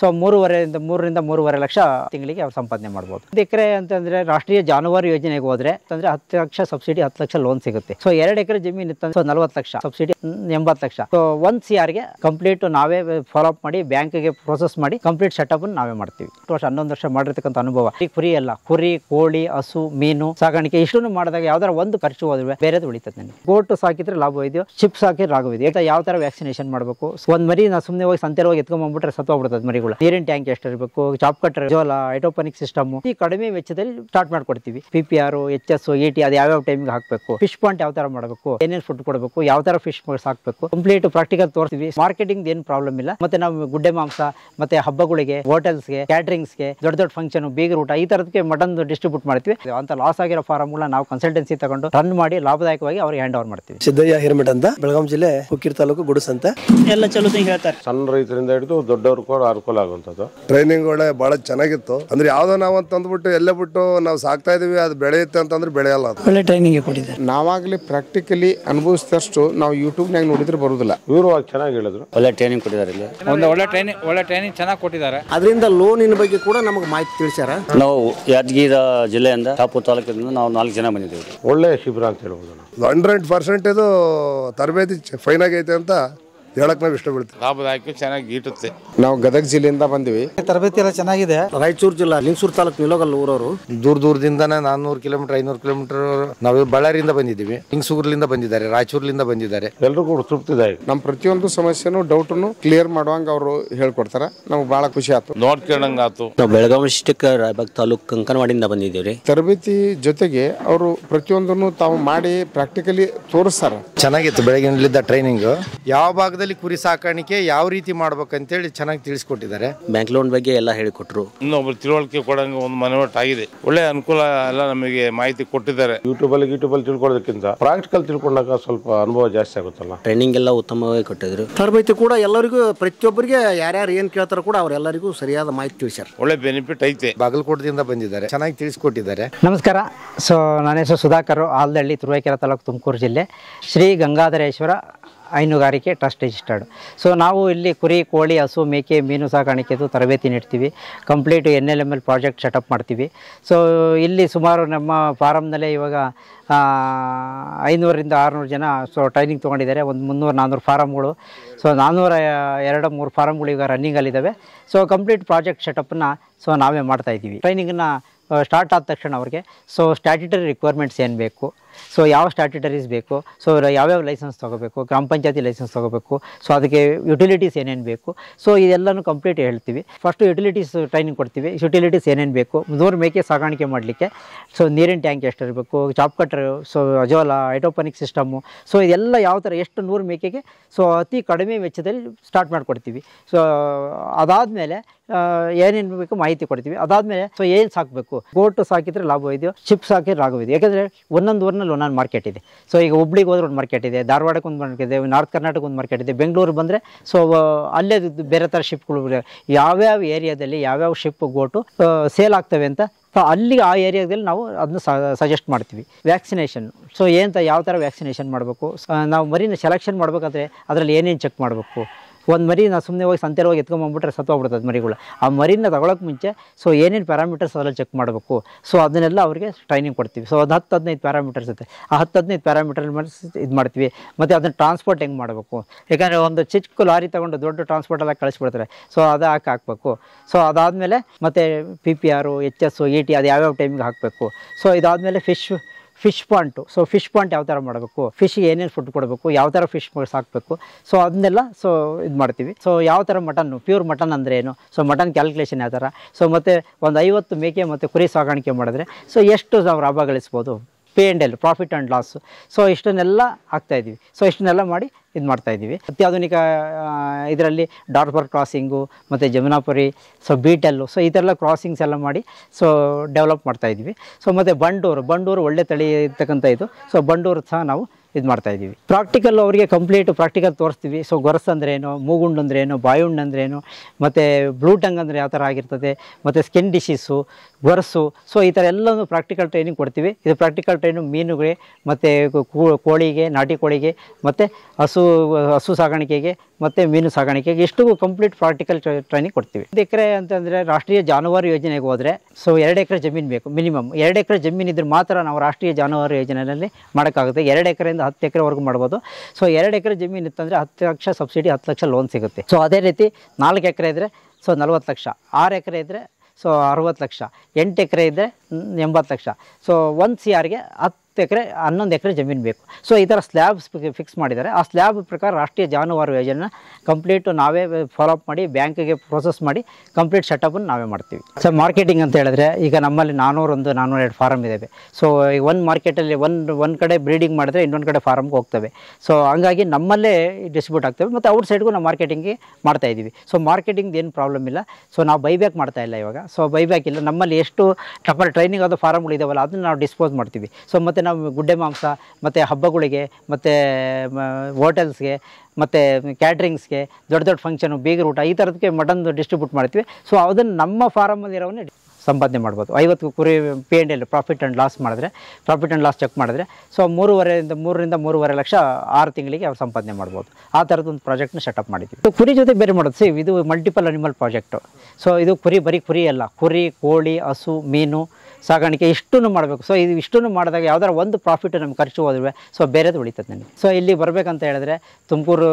So ಮೂರುವರೆಯಿಂದ ಮೂರರಿಂದ ಮೂರುವರೆ ಲಕ್ಷ ತಿಂಗಳಿಗೆ ಅವ್ರು ಸಂಪಾದನೆ ಮಾಡ್ಬೋದು. ಒಂದು ಎಕರೆ ಅಂತಂದ್ರೆ ರಾಷ್ಟ್ರೀಯ ಜಾನುವಾರು ಯೋಜನೆಗೆ ಹೋದ್ರೆ ಅಂದ್ರೆ ಹತ್ತು ಲಕ್ಷ ಸಬ್ಸಿಡಿ, ಹತ್ತು ಲಕ್ಷ ಲೋನ್ ಸಿಗುತ್ತೆ. ಸೊ ಎರಡು ಎಕರೆ ಜಮೀನು ಇತ್ತಂದ್ರೆ ಸೊ ನಲ್ವತ್ತು ಲಕ್ಷ ಸಬ್ಸಿಡಿ ಎಂಬತ್ತು ಲಕ್ಷ. ಸೊ ಒಂದು ಸಿ ಆರ್ಗೆ ಕಂಪ್ಲೀಟ್ ನಾವೇ ಫಾಲೋ ಅಪ್ ಮಾಡಿ ಬ್ಯಾಂಕಿಗೆ ಪ್ರೋಸೆಸ್ ಮಾಡಿ ಕಂಪ್ಲೀಟ್ ಸೆಟಪ್ ನಾವೇ ಮಾಡ್ತೀವಿ. ವರ್ಷ, ಹನ್ನೊಂದು ವರ್ಷ ಮಾಡಿರ್ತಕ್ಕಂಥ ಅನುಭವ. ಈ ಕುರಿ ಎಲ್ಲ ಕುರಿ, ಕೋಳಿ, ಹಸು, ಮೀನು ಸಾಗಾಣಿಕೆ ಇಷ್ಟನ್ನು ಮಾಡಿದಾಗ ಯಾವ್ದಾರ ಒಂದು ಖರ್ಚು ಹೋದ್ರೆ ಬೇರೆದು ಉಳಿತದೆ ನನಗೆ ಗೋಟು ಸಾಕಿದ್ರೆ ಲಾಭ ಇದೆಯೋ ಚಿಪ್ಸ್ ಹಾಕಿದ್ರೆ ಲಾಭ ಇದೆಯೋ ಯಾವ ತರ ವ್ಯಾಕ್ಸಿನೇಷನ್ ಮಾಡಬೇಕು? ಒಂದ್ ಮರಿ ನಾ ಸುಮ್ಮನೆ ಹೋಗಿ ಸಂತೆ ಹೋಗಿ ಎತ್ಕೊಂಡ್ಬಂದ್ಬಿಟ್ರೆ ಸತ್ತೋಗ್ಬಿಡ್ತದೆ ಮರಿಗಳು. ನೀರಿನ ಟ್ಯಾಂಕ್ ಎಷ್ಟು ಇರಬೇಕು ಚಾಪ್ ಕಟ್ಟರ್ ಜೋಲ ಐಟೋಪನಿಕ್ ಸಿಸ್ಟಮ್ ಈ ಕಡಿಮೆ ವೆಚ್ಚದಲ್ಲಿ ಸ್ಟಾರ್ಟ್ ಮಾಡ್ಕೊಡ್ತೀವಿ. P P R H S A T ಅದು ಯಾವ್ಯಾವ ಟೈಮ್ ಹಾಕಬೇಕು ಫಿಶ್ ಪಾಯಿಂಟ್ ಯಾವ ತರ ಮಾಡಬೇಕು ಏನೇನು ಫುಡ್ ಕೊಡಬೇಕು ಯಾವ ತರ ಫಿಶ್ ಸಾಕಬೇಕು ಕಂಪ್ಲೀಟ್ ಪ್ರಾಕ್ಟಿಕಲ್ ತೋರಿಸ್ತೀವಿ. ಮಾರ್ಕೆಟಿಂಗ್ ಏನು ಪ್ರಾಬ್ಲಮ್ ಇಲ್ಲ. ಮತ್ತೆ ನಾವು ಗುಡ್ಡೆ ಮಾಂಸ ಮತ್ತೆ ಹಬ್ಬಗಳಿಗೆ ಹೋಟೆಲ್ಸ್ಗೆ ಕ್ಯಾಟ್ರಿಂಗ್ಸ್ಗೆ ದೊಡ್ಡ ದೊಡ್ಡ ಫಂಕ್ಷನ್ ಬೀಗರ್ ಊಟ ಈ ತರದಕ್ಕೆ ಮಟನ್ ಡಿಸ್ಟ್ರಿಬ್ಯೂಟ್ ಮಾಡ್ತೀವಿ. ಅಂತ ಲಾಸ್ ಆಗಿರೋ ಫಾರ್ಮ್ಗಳನ್ನ ನಾವು ಕನ್ಸಲ್ಟೆನ್ಸಿ ತಗೊಂಡು ರನ್ ಮಾಡಿ ಲಾಭದಾಯಕವಾಗಿ ಅವ್ರಿಗೆ ಹ್ಯಾಂಡ್ ಓವರ್ ಮಾಡ್ತೀವಿ. ಸಿದ್ದಯ್ಯ ಹಿರಮಠ ಅಂತ ಬೆಳಗಾಂ ಜಿಲ್ಲೆ ಹುಕ್ಕೀರ್ ತಾಲೂಕು ಗುಡಸ್ ಅಂತ ಎಲ್ಲ ಚಲೋ ಹೇಳ್ತಾರೆ. ಸಣ್ಣ ರೈತರಿಂದ ಹಿಡಿದು ದೊಡ್ಡವರು ಕೂಡ ಅನುಕೂಲ ಆಗುವಂಥದ್ದು ಟ್ರೈನಿಂಗ್ ಒಳ್ಳೆ ಬಹಳ ಚೆನ್ನಾಗಿತ್ತು. ಅಂದ್ರೆ ಯಾವ್ದೋ ನಾವು ಅಂತ ಅಂದ್ಬಿಟ್ಟು ಎಲ್ಲೇ ಬಿಟ್ಟು ನಾವು ಸಾಕ್ತಾ ಇದೀವಿ ಅದು ಬೆಳೆಯುತ್ತೆ ಅಂತಂದ್ರೆ ಬೆಳೆಯಲ್ಲ ಅದು. ಒಳ್ಳೆ ಟ್ರೈನಿಂಗ್ ಕೊಟ್ಟಿದ್ದಾರೆ. ನಾವಾಗ್ಲಿ ಪ್ರಾಕ್ಟಿಕಲಿ ಅನುಭವಿಸಿದಷ್ಟು ನಾವು ಯೂಟ್ಯೂಬ್ನಾಗ ನೋಡಿದ್ರೆ ಬರುದಿಲ್ಲ. ಇವರು ಚೆನ್ನಾಗಿ ಹೇಳಿದ್ರು. ಒಳ್ಳೆ ಟ್ರೈನಿಂಗ್ ಕೊಟ್ಟಿದ್ದಾರೆ ಇಲ್ಲಿ. ಒಂದು ಒಳ್ಳೆ ಟ್ರೈನಿಂಗ್ ಒಳ್ಳೆ ಟ್ರೈನಿಂಗ್ ಚೆನ್ನಾಗಿ ಕೊಟ್ಟಿದ್ದಾರೆ. ಅದರಿಂದ ಲೋನಿನ ಬಗ್ಗೆ ಕೂಡ ನಮಗೆ ಮಾಹಿತಿ ತಿಳಿಸ್ಯಾರ? ನಾವು ಯಾದಗಿರಿ ಜಿಲ್ಲೆಯಿಂದ ಕಾಪು ತಾಲೂಕಿನಿಂದ ನಾವು ನಾಲ್ಕು ಜನ ಬಂದಿದ್ದೀವಿ. ಒಳ್ಳೆ ಶಿಬಿರ ಅಂತ ಹೇಳ್ಬೋದು ಹಂಡ್ರೆಡ್ ಪರ್ಸೆಂಟ್ ಇದು ತರಬೇತಿ ಫೈನ್ ಆಗೈತೆ ಅಂತ ಹೇಳಕ್ ನಾವು ಇಷ್ಟ ಬೀಳ್ತೀವಿ ಲಾಭದಾಯಕ ಚೆನ್ನಾಗಿ ಗೀಟುತ್ತೆ ನಾವು ಗದಗ ಜಿಲ್ಲೆಯಿಂದ ಬಂದ್ವಿ. ತರಬೇತಿ ಎಲ್ಲ ಚೆನ್ನಾಗಿದೆ. ರಾಯಚೂರು ಜಿಲ್ಲಾ ಲಿಂಗಸೂರು ತಾಲೂಕು ನಿಲೋಗಲ್ ಊರವರು. ದೂರ ದೂರದಿಂದನೇ ನಾನ್ನೂರು ಕಿಲೋಮೀಟರ್ ಐನೂರು ಕಿಲೋಮೀಟರ್ ನಾವು ಬಳ್ಳಾರಿಯಿಂದ ಬಂದಿದ್ದೀವಿ. ಹಿಂಗ್ಸೂರ್ಲಿಂದ ಬಂದಿದ್ದಾರೆ ರಾಯಚೂರ್ಲಿಂದ ಬಂದಿದ್ದಾರೆ. ಎಲ್ರಿಗೂ ತೃಪ್ತಿದಾಯಕ. ನಮ್ಮ ಪ್ರತಿಯೊಂದು ಸಮಸ್ಯೆನೂ ಡೌಟನ್ನು ಕ್ಲಿಯರ್ ಮಾಡುವಂಗ ಅವರು ಹೇಳ್ಕೊಡ್ತಾರೆ. ನಮ್ಗೆ ಬಹಳ ಖುಷಿ ಆಯ್ತು ನೋಡ್ಕೊಂಡಂಗಾತು ನಾವು ಬೆಳಗಾವಿ ಡಿಸ್ಟಿಕ್ ರಾಯಬಾಗ್ ತಾಲೂಕು ಕಂಕನವಾಡಿಯಿಂದ ಬಂದಿದ್ದೀವಿ ರೀ. ತರಬೇತಿ ಜೊತೆಗೆ ಅವರು ಪ್ರತಿಯೊಂದನ್ನು ತಾವು ಮಾಡಿ ಪ್ರಾಕ್ಟಿಕಲಿ ತೋರಿಸ್ತಾರೆ. ಚೆನ್ನಾಗಿತ್ತು ಬೆಳಗಿನಲ್ಲಿದ್ದ ಟ್ರೈನಿಂಗ್ ಯಾವ ಭಾಗದಲ್ಲಿ ಕುರಿ ಸಾಕಾಣಿಕೆ ಯಾವ ರೀತಿ ಮಾಡ್ಬೇಕಂತೇಳಿ ಚೆನ್ನಾಗಿ ತಿಳಿಸ್ಕೊಟ್ಟಿದ್ದಾರೆ. ಬ್ಯಾಂಕ್ ಲೋನ್ ಬಗ್ಗೆ ಎಲ್ಲ ಹೇಳಿಕೊಟ್ರು. ಇನ್ನೊಬ್ರು ತಿಳುವಳಿಕೆ ಕೊಡಂಗೆ ಒಂದು ಮನವಟ್ಟು ಆಗಿದೆ. ಒಳ್ಳೆ ಅನುಕೂಲ ಎಲ್ಲ ನಮಗೆ ಮಾಹಿತಿ ಕೊಟ್ಟಿದ್ದಾರೆ. ಯೂಟ್ಯೂಬ್ ಅಲ್ಲಿ ಯೂಟ್ಯೂಬ್ ಅಲ್ಲಿ ತಿಳ್ಕೊಳ್ಳೋದಕ್ಕಿಂತ ಪ್ರಾಕ್ಟಿಕಲ್ ತಿಳ್ಕೊಂಡಾಗ ಸ್ವಲ್ಪ ಅನುಭವ ಜಾಸ್ತಿ ಆಗುತ್ತಲ್ಲ? ಟ್ರೈನಿಂಗ್ ಎಲ್ಲ ಉತ್ತಮವಾಗಿ ಕೊಟ್ಟಿದ್ರು. ತರಬೇತಿ ಕೂಡ ಎಲ್ಲರಿಗೂ ಪ್ರತಿಯೊಬ್ಬರಿಗೆ ಯಾರ್ಯಾರು ಏನ್ ಕೇಳ್ತಾರೋ ಕೂಡ ಅವರೆಲ್ಲರಿಗೂ ಸರಿಯಾದ ಮಾಹಿತಿ ತಿಳಿಸ್ಯಾರ. ಒಳ್ಳೆ ಬೆನಿಫಿಟ್ ಐತೆ. ಬಾಗಲಕೋಟದಿಂದ ಬಂದಿದ್ದಾರೆ. ಚೆನ್ನಾಗಿ ತಿಳಿಸ್ಕೊಟ್ಟಿದ್ದಾರೆ. ನಮಸ್ಕಾರ. ಸೊ ನನ್ನ ಹೆಸರು ಸುಧಾಕರ್ ಆಲ್ದಳ್ಳಿ ತುರುವೇಕೆರೆ ತಾಲೂಕು ತುಮಕೂರು ಜಿಲ್ಲೆ. ಶ್ರೀ ಗಂಗಾಧರೇಶ್ವರ ಹೈನುಗಾರಿಕೆ ಟ್ರಸ್ಟ್ ರಿಜಿಸ್ಟರ್ಡ್ ಸೊ ನಾವು ಇಲ್ಲಿ ಕುರಿ, ಕೋಳಿ, ಹಸು, ಮೇಕೆ, ಮೀನು ಸಾಕಾಣಿಕೆದು ತರಬೇತಿ ನೀಡ್ತೀವಿ. Complete N L M L project setup ಮಾಡ್ತೀವಿ. ಸೊ ಇಲ್ಲಿ ಸುಮಾರು ನಮ್ಮ ಫಾರಮ್ನಲ್ಲೇ ಇವಾಗ ಐನೂರಿಂದ ಆರುನೂರು ಜನ ಸೊ ಟ್ರೈನಿಂಗ್ ತೊಗೊಂಡಿದ್ದಾರೆ. ಒಂದು ಮುನ್ನೂರು ನಾನ್ನೂರು ಫಾರಮ್ಗಳು ಸೊ ನಾನ್ನೂರ ಎರಡು, ಮೂರು ಫಾರಮ್ಗಳು ಈಗ ರನ್ನಿಂಗಲ್ಲಿದ್ದಾವೆ ಸೊ ಕಂಪ್ಲೀಟ್ ಪ್ರಾಜೆಕ್ಟ್ ಸೆಟಪ್ನ ಸೊ ನಾವೇ ಮಾಡ್ತಾಯಿದ್ದೀವಿ ಟ್ರೈನಿಂಗನ್ನು ಸ್ಟಾರ್ಟ್ ಆದ ತಕ್ಷಣ ಅವ್ರಿಗೆ. ಸೊ ಸ್ಟ್ಯಾಟ್ಯುಟರಿ ರಿಕ್ವೈರ್ಮೆಂಟ್ಸ್ ಏನು ಬೇಕು? ಸೊ ಯಾವ ಸ್ಟ್ಯಾಟ್ಯುಟರೀಸ್ ಬೇಕು? ಸೊ ಯಾವ್ಯಾವ ಲೈಸೆನ್ಸ್ ತೊಗೋಬೇಕು? ಗ್ರಾಮ ಪಂಚಾಯತಿ ಲೈಸೆನ್ಸ್ ತೊಗೋಬೇಕು? ಸೊ ಅದಕ್ಕೆ ಯುಟಿಲಿಟೀಸ್ ಏನೇನು ಬೇಕು? ಸೊ ಇದೆಲ್ಲನೂ ಕಂಪ್ಲೀಟ್ ಹೇಳ್ತೀವಿ. ಫಸ್ಟು ಯುಟಿಲಿಟೀಸ್ ಟ್ರೈನಿಂಗ್ ಕೊಡ್ತೀವಿ. ಯುಟಿಲಿಟೀಸ್ ಏನೇನು ಬೇಕು? ನೂರು ಮೇಕೆ ಸಾಗಾಣಿಕೆ ಮಾಡಲಿಕ್ಕೆ. ಸೊ ನೀರಿನ ಟ್ಯಾಂಕ್ ಎಷ್ಟು ಇರಬೇಕು? Chop cutter so azolla hydroponic system so ಇದೆಲ್ಲ ಯಾವ ಥರ ಎಷ್ಟು ನೂರು ಮೇಕೆಗೆ? ಸೊ ಅತಿ ಕಡಿಮೆ ವೆಚ್ಚದಲ್ಲಿ ಸ್ಟಾರ್ಟ್ ಮಾಡಿಕೊಡ್ತೀವಿ. ಸೊ ಅದಾದಮೇಲೆ ಏನೇನು ಬೇಕು ಮಾಹಿತಿ ಕೊಡ್ತೀವಿ. ಅದಾದಮೇಲೆ ಸೊ ಏನು ಸಾಕಬೇಕು? ಗೋಟು ಸಾಕಿದರೆ ಲಾಭ ಇದೆಯೋ ಹಾಕಿದ್ರೆ ಲಾಭ ಇದೆ ಯಾಕಂದರೆ ಒಂದೊಂದು ಊರಿನಲ್ಲಿ ಒಂದೊಂದು ಮಾರ್ಕೆಟ್ ಇದೆ. ಸೊ ಈಗ ಹುಬ್ಳಿಗೆ ಹೋದ್ರೆ ಒಂದು ಮಾರ್ಕೆಟ್ ಇದೆ, ಧಾರವಾಡಕ್ಕೆ ಒಂದು ಮಾರ್ಕೆಟ್ ಇದೆ ನಾರ್ತ್ ಕರ್ನಾಟಕ ಒಂದು ಮಾರ್ಕೆಟ್ ಇದೆ ಬೆಂಗಳೂರು ಬಂದರೆ ಸೊ ಅಲ್ಲೇ ಬೇರೆ ಥರ ಶಿಪ್ಗಳು ಯಾವ್ಯಾವ ಏರಿಯಾದಲ್ಲಿ ಯಾವ್ಯಾವ ಶಿಪ್ ಗೋಟು ಸೇಲ್ ಆಗ್ತವೆ ಅಂತ ಸೊ ಅಲ್ಲಿ ಆ ಏರಿಯಾದಲ್ಲಿ ನಾವು ಅದನ್ನ ಸಜೆಸ್ಟ್ ಮಾಡ್ತೀವಿ. ವ್ಯಾಕ್ಸಿನೇಷನ್ ಸೊ ಏನಂತ ಯಾವ ಥರ ವ್ಯಾಕ್ಸಿನೇಷನ್ ಮಾಡಬೇಕು? ನಾವು ಮರಿನ ಸೆಲೆಕ್ಷನ್ ಮಾಡಬೇಕಾದ್ರೆ ಅದರಲ್ಲಿ ಏನೇನು ಚೆಕ್ ಮಾಡಬೇಕು? ಒಂದು ಮರಿ ನಾವು ಸುಮ್ಮನೆ ಹೋಗಿ ಸಂತೆ ಹೋಗಿ ಎತ್ಕೊಂಬಂದ್ಬಿಟ್ರೆ ಸತ್ತೋಗ್ಬಿಡ್ತದೆ ಮರಿಗಳು. ಆ ಮರಿನ ತಗೊಳಕ್ಕೆ ಮುಂಚೆ ಸೊ ಏನೇನು ಪ್ಯಾರಾಮೀಟರ್ಸ್ ಅದರಲ್ಲಿ ಚೆಕ್ ಮಾಡಬೇಕು. ಸೊ ಅದನ್ನೆಲ್ಲ ಅವರಿಗೆ ಟ್ರೈನಿಂಗ್ ಕೊಡ್ತೀವಿ. ಸೊ ಅದು ಹತ್ತು ಹದಿನೈದು ಪ್ಯಾರಾಮೀಟರ್ಸ್ ಇರುತ್ತೆ. ಆ ಹತ್ತು ಹದಿನೈದು ಪ್ಯಾರಾಮೀಟರ್ ಇದು ಮಾಡ್ತೀವಿ. ಮತ್ತು ಅದನ್ನು ಟ್ರಾನ್ಸ್ಪೋರ್ಟ್ ಹೆಂಗೆ ಮಾಡಬೇಕು? ಯಾಕಂದರೆ ಒಂದು ಚಿಕ್ಕ ಲಾರಿ ತೊಗೊಂಡು ದೊಡ್ಡ ಟ್ರಾನ್ಸ್ಪೋರ್ಟೆಲ್ಲ ಕಳಿಸ್ಬಿಡ್ತಾರೆ. ಸೊ ಅದು ಹಾಕಿ ಹಾಕಬೇಕು. ಸೊ ಅದಾದಮೇಲೆ ಮತ್ತು P P R H S E T ಅದು ಯಾವ್ಯಾವ ಟೈಮಿಗೆ ಹಾಕಬೇಕು. ಸೊ ಇದಾದಮೇಲೆ fish fish point so fish point ಯಾವ ಥರ ಮಾಡಬೇಕು? ಫಿಶ್ಗೆ ಏನೇನು ಫುಡ್ ಕೊಡಬೇಕು? ಯಾವ ಥರ ಫಿಶ್ ಸಾಕಬೇಕು? ಸೊ ಅದನ್ನೆಲ್ಲ ಸೊ ಇದು ಮಾಡ್ತೀವಿ. ಸೊ ಯಾವ ಥರ ಮಟನ್ನು? ಪ್ಯೂರ್ ಮಟನ್ ಅಂದರೆ ಏನು? ಸೊ ಮಟನ್ ಕ್ಯಾಲ್ಕುಲೇಷನ್ ಯಾವ ಥರ ಸೊ ಮತ್ತು ಒಂದು ಐವತ್ತು ಮೇಕೆ ಮತ್ತು ಕುರಿ ಸಾಗಾಣಿಕೆ ಮಾಡಿದ್ರೆ ಸೊ ಎಷ್ಟು ನಾವು ಲಾಭ ಗಳಿಸ್ಬೋದು? P and L profit and loss so ಇಷ್ಟನ್ನೆಲ್ಲ ಹಾಕ್ತಾಯಿದ್ದೀವಿ ಸೊ ಇಷ್ಟನ್ನೆಲ್ಲ ಮಾಡಿ ಇದು ಮಾಡ್ತಾಯಿದ್ದೀವಿ ಅತ್ಯಾಧುನಿಕ ಇದರಲ್ಲಿ ಡಾರ್ಬರ್ ಕ್ರಾಸಿಂಗು ಮತ್ತು ಜಮುನಾಪುರಿ ಸೊ ಬೀಟೆಲ್ಲು ಸೊ ಈ ಥರ ಕ್ರಾಸಿಂಗ್ಸ್ ಎಲ್ಲ ಮಾಡಿ ಸೊ ಡೆವಲಪ್ ಮಾಡ್ತಾಯಿದ್ವಿ ಸೊ ಮತ್ತು ಬಂಡೂರು ಬಂಡೂರು ಒಳ್ಳೆ ತಳಿ ಇರ್ತಕ್ಕಂಥ ಇದು. ಸೊ ಬಂಡೂರು ಸಹ ನಾವು ಇದು ಮಾಡ್ತಾ ಇದ್ದೀವಿ ಪ್ರಾಕ್ಟಿಕಲ್ ಅವರಿಗೆ ಕಂಪ್ಲೀಟ್ ಪ್ರಾಕ್ಟಿಕಲ್ ತೋರಿಸ್ತೀವಿ. ಸೊ ಗೊರಸ್ ಅಂದ್ರೆ ಏನು, ಮೂಗುಂಡು ಅಂದ್ರೆ ಏನು, ಬಾಯುಂಡು ಏನು, ಮತ್ತು ಬ್ಲೂ ಟಂಗ್ ಅಂದರೆ ಯಾವ ಥರ ಆಗಿರ್ತದೆ, ಮತ್ತು ಸ್ಕಿನ್ ಡಿಸೀಸು ಗೊರಸು ಸೊ ಈ ಥರ ಎಲ್ಲನೂ ಪ್ರಾಕ್ಟಿಕಲ್ ಟ್ರೈನಿಂಗ್ ಕೊಡ್ತೀವಿ. ಇದು ಪ್ರಾಕ್ಟಿಕಲ್ ಟ್ರೈನು ಮೀನುಗಳಿಗೆ ಮತ್ತು ಕೋಳಿಗೆ, ನಾಟಿ ಕೋಳಿಗೆ, ಮತ್ತು ಹಸು ಹಸು ಸಾಗಾಣಿಕೆಗೆ ಮತ್ತು ಮೀನು ಸಾಗಾಣಿಕೆಗೆ ಇಷ್ಟು ಕಂಪ್ಲೀಟ್ ಪ್ರಾಕ್ಟಿಕಲ್ ಟ್ರೈನಿಂಗ್ ಕೊಡ್ತೀವಿ. ಒಂದು ಎಕರೆ ಅಂತಂದರೆ ರಾಷ್ಟ್ರೀಯ ಜಾನುವಾರು ಯೋಜನೆಗೆ ಹೋದರೆ ಸೊ ಎರಡು ಎಕರೆ ಜಮೀನು ಬೇಕು ಮಿನಿಮಮ್ ಎರಡು ಎಕರೆ ಜಮೀನು ಇದ್ರೆ ಮಾತ್ರ ನಾವು ರಾಷ್ಟ್ರೀಯ ಜಾನುವಾರು ಯೋಜನೆಯಲ್ಲಿ ಮಾಡೋಕ್ಕಾಗುತ್ತೆ. ಎರಡು ಎಕರೆಯಿಂದ ಹತ್ತು ಎಕರೆವರೆಗೂ ಮಾಡ್ಬೋದು. ಸೊ ಎರಡು ಎಕರೆ ಜಮೀನು ಇತ್ತಂದರೆ ಹತ್ತು ಲಕ್ಷ ಸಬ್ಸಿಡಿ ಹತ್ತು ಲಕ್ಷ ಲೋನ್ ಸಿಗುತ್ತೆ. ಸೊ ಅದೇ ರೀತಿ ನಾಲ್ಕು ಎಕರೆ ಇದ್ದರೆ ಸೊ ನಲ್ವತ್ತು ಲಕ್ಷ. ಆರು ಎಕರೆ ಇದ್ದರೆ ಸೊ ಅರುವತ್ತು ಲಕ್ಷ. ಎಂಟು ಎಕರೆ ಇದ್ದರೆ ಎಂಬತ್ತು ಲಕ್ಷ. ಸೊ ಒಂದು ಸಿ ಆರ್ಗೆ ಹತ್ತು ಎಕರೆ, ಹನ್ನೊಂದು ಎಕರೆ ಜಮೀನು ಬೇಕು. ಸೊ ಈ ಥರ ಸ್ಲ್ಯಾಬ್ಸ್ ಫಿಕ್ಸ್ ಮಾಡಿದ್ದಾರೆ. ಆ ಸ್ಲ್ಯಾಬ್ ಪ್ರಕಾರ ರಾಷ್ಟ್ರೀಯ ಜಾನುವಾರು ಯೋಜನೆ ಕಂಪ್ಲೀಟು ನಾವೇ ಫಾಲೋ ಅಪ್ ಮಾಡಿ ಬ್ಯಾಂಕಿಗೆ ಪ್ರೋಸೆಸ್ ಮಾಡಿ ಕಂಪ್ಲೀಟ್ ಸೆಟಪನ್ನು ನಾವೇ ಮಾಡ್ತೀವಿ. ಸೊ ಮಾರ್ಕೆಟಿಂಗ್ ಅಂತ ಹೇಳಿದ್ರೆ, ಈಗ ನಮ್ಮಲ್ಲಿ ನಾನ್ನೂರೊಂದು ನಾನ್ನೂರ ಎರಡು ಫಾರಮ್ ಇದ್ದಾವೆ ಸೊ ಈಗ ಒಂದು ಮಾರ್ಕೆಟಲ್ಲಿ ಒಂದು ಒಂದು ಕಡೆ ಬ್ರೀಡಿಂಗ್ ಮಾಡಿದ್ರೆ ಇನ್ನೊಂದು ಕಡೆ ಫಾರಮ್ಗೆ ಹೋಗ್ತವೆ. ಸೊ ಹಂಗಾಗಿ ನಮ್ಮಲ್ಲೇ ಡಿಸ್ಟ್ರಿಬ್ಯೂಟ್ ಆಗ್ತವೆ. ಮತ್ತು ಔಟ್ ಸೈಡ್ಗೂ ನಾವು ಮಾರ್ಕೆಟಿಂಗ್ಗೆ ಮಾಡ್ತಾ ಇದ್ದೀವಿ. ಸೊ ಮಾರ್ಕೆಟಿಂಗ್ ಏನು ಪ್ರಾಬ್ಲಮ್ ಇಲ್ಲ. ಸೊ ನಾವು ಬೈಬ್ಯಾಕ್ ಮಾಡ್ತಾ ಇಲ್ಲ ಇವಾಗ. ಸೊ ಬೈಬ್ಯಾಕ್ ಇಲ್ಲ. ನಮ್ಮಲ್ಲಿ ಎಷ್ಟು ಟಪಲ್ ಟ್ರೈನಿಂಗ್ ಆದ ಫಾರಮ್ಗಳು ಇದಾವಲ್ಲ ಅದನ್ನ ನಾವು ಡಿಸ್ಪೋಸ್ ಮಾಡ್ತೀವಿ. ಸೊ ಮತ್ತು ನಾವು ಗುಡ್ಡೆ ಮಾಂಸ, ಮತ್ತು ಹಬ್ಬಗಳಿಗೆ, ಮತ್ತು ಹೋಟೆಲ್ಸ್ಗೆ, ಮತ್ತು ಕ್ಯಾಟ್ರಿಂಗ್ಸ್ಗೆ, ದೊಡ್ಡ ದೊಡ್ಡ ಫಂಕ್ಷನು ಬೀಗರ ಊಟ, ಈ ಥರದಕ್ಕೆ ಮಟನ್ ಡಿಸ್ಟ್ರಿಬ್ಯೂಟ್ ಮಾಡ್ತೀವಿ. ಸೊ ಅದನ್ನು ನಮ್ಮ ಫಾರಮಲ್ಲಿರೋವನ್ನೇ ಸಂಪಾದನೆ ಮಾಡ್ಬೋದು. ಐವತ್ತು ಕುರಿ P and L profit and loss ಮಾಡಿದ್ರೆ ಪ್ರಾಫಿಟ್ ಆ್ಯಂಡ್ ಲಾಸ್ ಚೆಕ್ ಮಾಡಿದ್ರೆ ಸೊ ಮೂರುವರೆಯಿಂದ ಮೂರರಿಂದ ಮೂರುವರೆ ಲಕ್ಷ ಆರು ತಿಂಗಳಿಗೆ ಅವ್ರು ಸಂಪಾದನೆ ಮಾಡ್ಬೋದು. ಆ ಥರದೊಂದು ಪ್ರಾಜೆಕ್ಟ್ನ ಸೆಟಪ್ ಮಾಡಿದ್ವಿ ಸೊ ಕುರಿ ಜೊತೆ ಬೇರೆ ಮಾಡೋದು. ಸಿ ಇದು ಮಲ್ಟಿಪಲ್ ಅನಿಮಲ್ ಪ್ರಾಜೆಕ್ಟು ಸೊ ಇದು ಕುರಿ ಬರೀ ಕುರಿ ಅಲ್ಲ. ಕುರಿ, ಕೋಳಿ, ಹಸು, ಮೀನು ಸಾಗಾಣಿಕೆ ಇಷ್ಟನ್ನು ಮಾಡಬೇಕು. ಸೊ ಇದು ಇಷ್ಟನ್ನು ಮಾಡಿದಾಗ ಯಾವ್ದಾರ ಒಂದು ಪ್ರಾಫಿಟ್ ನಮ್ಗೆ ಖರ್ಚು ಹೋದ್ರೆ ಸೊ ಬೇರೆದು ಉಳಿತದೆ ನನಗೆ ಸೊ ಇಲ್ಲಿ ಬರಬೇಕಂತ ಹೇಳಿದ್ರೆ ತುಮಕೂರು